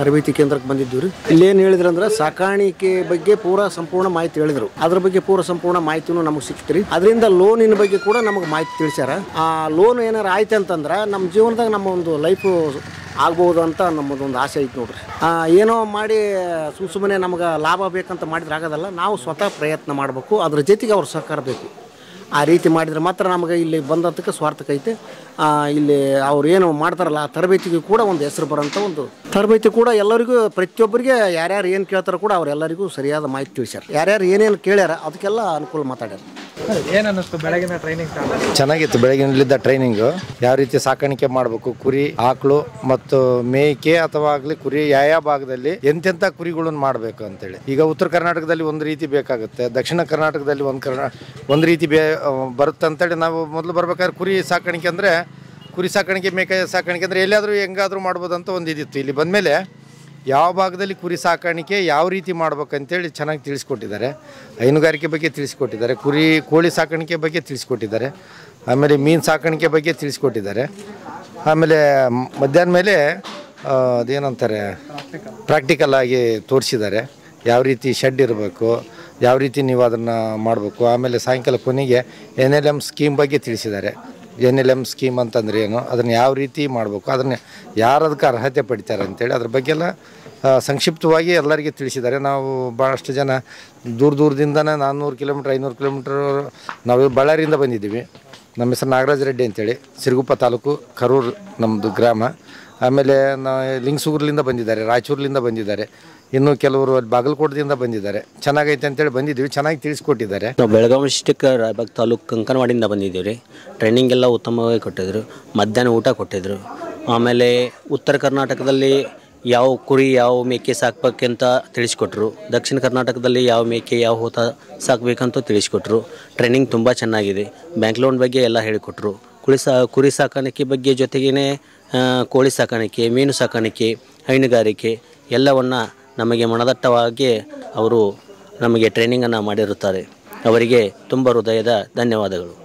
ತರಬೇತಿ ಕೇಂದ್ರಕ್ಕೆ ಬಂದಿದ್ದೀವಿ ರೀ ಇಲ್ಲೇನು ಹೇಳಿದ್ರು ಅಂದ್ರೆ ಸಾಕಾಣಿಕೆ ಬಗ್ಗೆ ಪೂರ ಸಂಪೂರ್ಣ ಮಾಹಿತಿ ಹೇಳಿದ್ರು. ಅದ್ರ ಬಗ್ಗೆ ಪೂರ ಸಂಪೂರ್ಣ ಮಾಹಿತಿನೂ ನಮಗೆ ರೀ ಅದರಿಂದ ಲೋನಿನ ಬಗ್ಗೆ ಕೂಡ ನಮಗೆ ಮಾಹಿತಿ ತಿಳಿಸ್ಯಾರ. ಆ ಲೋನ್ ಏನಾರ ಆಯ್ತು ಅಂತಂದ್ರೆ ನಮ್ಮ ಜೀವನದಾಗ ನಮ್ಮ ಒಂದು ಲೈಫು ಆಗ್ಬೋದು ಅಂತ ನಮ್ಮದೊಂದು ಆಸೆ ಐತೆ ನೋಡ್ರಿ. ಏನೋ ಮಾಡಿ ಸುಮ್ ಸುಮ್ಮನೆ ನಮ್ಗೆ ಲಾಭ ಬೇಕಂತ ಮಾಡಿದ್ರೆ ಆಗೋದಲ್ಲ. ನಾವು ಸ್ವತಃ ಪ್ರಯತ್ನ ಮಾಡಬೇಕು. ಅದ್ರ ಜೊತೆಗೆ ಅವ್ರ ಸಹಕಾರ ಬೇಕು. ಆ ರೀತಿ ಮಾಡಿದ್ರೆ ಮಾತ್ರ ನಮಗೆ ಇಲ್ಲಿ ಬಂದದಕ್ಕೆ ಸ್ವಾರ್ಥಕೈತೆ ಐತೆ. ಇಲ್ಲಿ ಅವ್ರು ಏನು ಮಾಡ್ತಾರಲ್ಲ, ಆ ತರಬೇತಿಗೂ ಕೂಡ ಒಂದು ಹೆಸರು ಬರೋಂಥ ಒಂದು ತರಬೇತಿ ಕೂಡ ಎಲ್ಲರಿಗೂ, ಪ್ರತಿಯೊಬ್ಬರಿಗೆ ಯಾರ್ಯಾರು ಏನು ಕೇಳ್ತಾರೋ ಕೂಡ ಅವರೆಲ್ಲರಿಗೂ ಸರಿಯಾದ ಮಾಹಿತಿ ತಿಳಿಸ್ಯಾರ. ಯಾರ್ಯಾರು ಏನೇನು ಕೇಳ್ಯಾರ ಅದಕ್ಕೆಲ್ಲ ಅನುಕೂಲ ಮಾತಾಡ್ಯಾರ. ಏನ್ ಅನ್ನಿಸ್ತು ಬೆಳಗಿನ ಟ್ರೈನಿಂಗ್ ಚೆನ್ನಾಗಿತ್ತು, ಬೆಳಗಿನಲ್ಲಿದ್ದ ಟ್ರೈನಿಂಗು ಯಾವ ರೀತಿ ಸಾಕಾಣಿಕೆ ಮಾಡಬೇಕು? ಕುರಿ, ಆಕಳು ಮತ್ತು ಮೇಕೆ ಅಥವಾ ಆಗಲಿ ಕುರಿ, ಯಾವ ಭಾಗದಲ್ಲಿ ಎಂತೆಂಥ ಕುರಿಗಳನ್ನು ಮಾಡಬೇಕು ಅಂತೇಳಿ. ಈಗ ಉತ್ತರ ಕರ್ನಾಟಕದಲ್ಲಿ ಒಂದು ರೀತಿ ಬೇಕಾಗುತ್ತೆ. ದಕ್ಷಿಣ ಕರ್ನಾಟಕದಲ್ಲಿ ಒಂದು ಒಂದು ರೀತಿ ಬೇ, ಬರುತ್ತೆ ಅಂತೇಳಿ ನಾವು ಮೊದಲು ಬರ್ಬೇಕಾದ್ರೆ ಕುರಿ ಸಾಕಾಣಿಕೆ ಅಂದರೆ, ಕುರಿ ಸಾಕಾಣಿಕೆ, ಮೇಕೆ ಸಾಕಾಣಿಕೆ ಅಂದರೆ ಎಲ್ಲಿಯಾದರೂ ಹೆಂಗಾದರೂ ಮಾಡ್ಬೋದು ಅಂತ ಒಂದು ಇದಿತ್ತು. ಇಲ್ಲಿ ಬಂದಮೇಲೆ ಯಾವ ಭಾಗದಲ್ಲಿ ಕುರಿ ಸಾಕಾಣಿಕೆ ಯಾವ ರೀತಿ ಮಾಡ್ಬೇಕಂತೇಳಿ ಚೆನ್ನಾಗಿ ತಿಳಿಸ್ಕೊಟ್ಟಿದ್ದಾರೆ. ಹೈನುಗಾರಿಕೆ ಬಗ್ಗೆ ತಿಳಿಸ್ಕೊಟ್ಟಿದ್ದಾರೆ. ಕುರಿ, ಕೋಳಿ ಸಾಕಾಣಿಕೆ ಬಗ್ಗೆ ತಿಳಿಸ್ಕೊಟ್ಟಿದ್ದಾರೆ. ಆಮೇಲೆ ಮೀನು ಸಾಕಾಣಿಕೆ ಬಗ್ಗೆ ತಿಳಿಸ್ಕೊಟ್ಟಿದ್ದಾರೆ. ಆಮೇಲೆ ಮಧ್ಯಾಹ್ನ ಮೇಲೆ ಅದೇನಂತಾರೆ ಪ್ರಾಕ್ಟಿಕಲ್ ಆಗಿ ತೋರಿಸಿದ್ದಾರೆ. ಯಾವ ರೀತಿ ಶೆಡ್ ಇರಬೇಕು, ಯಾವ ರೀತಿ ನೀವು ಅದನ್ನು ಮಾಡಬೇಕು. ಆಮೇಲೆ ಸಾಯಂಕಾಲ ಕೊನೆಗೆ ಎನ್ ಸ್ಕೀಮ್ ಬಗ್ಗೆ ತಿಳಿಸಿದ್ದಾರೆ. ಎನ್ ಎಲ್ ಎಂ ಸ್ಕೀಮ್ ಅಂತಂದ್ರೆ ಏನು, ಅದನ್ನು ಯಾವ ರೀತಿ ಮಾಡಬೇಕು, ಅದನ್ನು ಯಾರು ಅದಕ್ಕೆ ಅರ್ಹತೆ ಪಡಿತಾರೆ ಅಂತೇಳಿ ಅದ್ರ ಬಗ್ಗೆ ಎಲ್ಲ ಸಂಕ್ಷಿಪ್ತವಾಗಿ ಎಲ್ಲರಿಗೆ ತಿಳಿಸಿದ್ದಾರೆ. ನಾವು ಭಾಳಷ್ಟು ಜನ ದೂರ ದೂರದಿಂದನೇ ನಾನ್ನೂರು ಕಿಲೋಮೀಟ್ರ್, ಐನೂರು ಕಿಲೋಮೀಟ್ರ್ ನಾವು ಬಳ್ಳಾರಿಯಿಂದ ಬಂದಿದ್ದೀವಿ. ನಮ್ಮ ಹೆಸರು ನಾಗರಾಜ ರೆಡ್ಡಿ ಅಂತೇಳಿ. ಸಿರುಗುಪ್ಪ ತಾಲೂಕು ಕರೂರು ನಮ್ಮದು ಗ್ರಾಮ. ಆಮೇಲೆ ನಾ ಲಿಂಗಸೂರ್ಲಿಂದ ಬಂದಿದ್ದಾರೆ, ರಾಯಚೂರ್ಲಿಂದ ಬಂದಿದ್ದಾರೆ. ಇನ್ನು ಕೆಲವರು ಅಲ್ಲಿ ಬಾಗಲಕೋಟದಿಂದ ಬಂದಿದ್ದಾರೆ. ಚೆನ್ನಾಗೈತೆ ಅಂತೇಳಿ ಬಂದಿದ್ದೀವಿ, ಚೆನ್ನಾಗಿ ತಿಳಿಸ್ಕೊಟ್ಟಿದ್ದಾರೆ. ನಾವು ಬೆಳಗಾವಿ ಡಿಸ್ಟಿಕ್, ರಾಯಬಾಗ್ ತಾಲೂಕು ಕಂಕನವಾಡಿಯಿಂದ ಬಂದಿದ್ದೀವಿ ರೀ ಟ್ರೈನಿಂಗ್ ಎಲ್ಲ ಉತ್ತಮವಾಗಿ ಕೊಟ್ಟಿದ್ರು, ಮಧ್ಯಾಹ್ನ ಊಟ ಕೊಟ್ಟಿದ್ರು. ಆಮೇಲೆ ಉತ್ತರ ಕರ್ನಾಟಕದಲ್ಲಿ ಯಾವ ಕುರಿ, ಯಾವ ಮೇಕೆ ಸಾಕ್ಬೇಕಂತ ತಿಳಿಸ್ಕೊಟ್ರು. ದಕ್ಷಿಣ ಕರ್ನಾಟಕದಲ್ಲಿ ಯಾವ ಮೇಕೆ, ಯಾವ ಹೋತ ಸಾಕಬೇಕಂತ ತಿಳಿಸ್ಕೊಟ್ರು. ಟ್ರೈನಿಂಗ್ ತುಂಬ ಚೆನ್ನಾಗಿದೆ. ಬ್ಯಾಂಕ್ ಲೋನ್ ಬಗ್ಗೆ ಎಲ್ಲ ಹೇಳಿಕೊಟ್ರು. ಕುರಿ ಸಾ, ಕುರಿ ಸಾಕಾಣಿಕೆ ಬಗ್ಗೆ ಜೊತೆಗೇ ಕೋಳಿ ಸಾಕಾಣಿಕೆ, ಮೀನು ಸಾಕಾಣಿಕೆ, ಹೈನುಗಾರಿಕೆ ಎಲ್ಲವನ್ನು ನಮಗೆ ಮನದಟ್ಟವಾಗಿ ಅವರು ನಮಗೆ ಟ್ರೈನಿಂಗನ್ನು ಮಾಡಿರುತ್ತಾರೆ. ಅವರಿಗೆ ತುಂಬ ಹೃದಯದ ಧನ್ಯವಾದಗಳು.